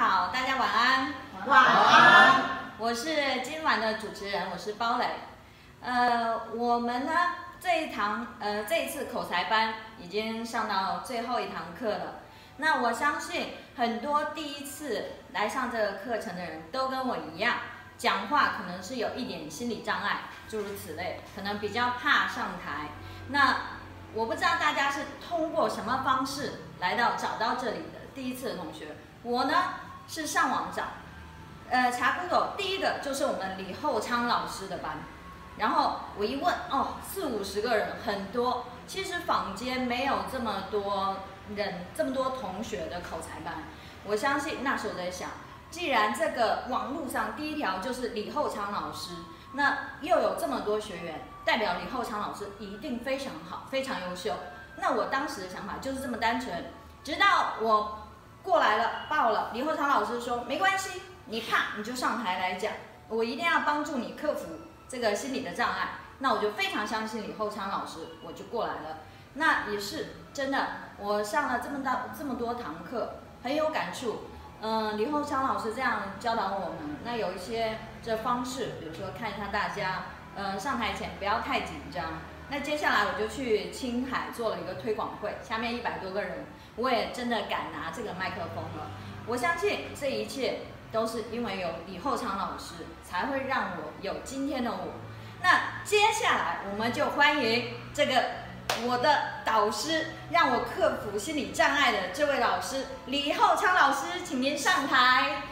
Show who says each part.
Speaker 1: 好，大家晚安。
Speaker 2: 晚安。
Speaker 1: 我是今晚的主持人，我是包磊。呃，我们呢这一堂呃这一次口才班已经上到最后一堂课了。那我相信很多第一次来上这个课程的人都跟我一样，讲话可能是有一点心理障碍，诸如此类，可能比较怕上台。那我不知道大家是通过什么方式来到找到这里的第一次的同学，我呢是上网找，呃查 Google，第一个就是我们李厚昌老师的班，然后我一问，哦四五十个人，很多，其实坊间没有这么多人，这么多同学的口才班，我相信那时候在想，既然这个网络上第一条就是李厚昌老师。那又有这么多学员，代表李厚昌老师一定非常好，非常优秀。那我当时的想法就是这么单纯。直到我过来了，报了，李厚昌老师说没关系，你怕你就上台来讲，我一定要帮助你克服这个心理的障碍。那我就非常相信李厚昌老师，我就过来了。那也是真的，我上了这么大这么多堂课，很有感触。嗯，李厚昌老师这样教导我们，那有一些这方式，比如说看一下大家，嗯，上台前不要太紧张。那接下来我就去青海做了一个推广会，下面一百多个人，我也真的敢拿这个麦克风了。我相信这一切都是因为有李厚昌老师，才会让我有今天的我。那接下来我们就欢迎这个。我的导师让我克服心理障碍的这位老师李厚昌老师，请您上台。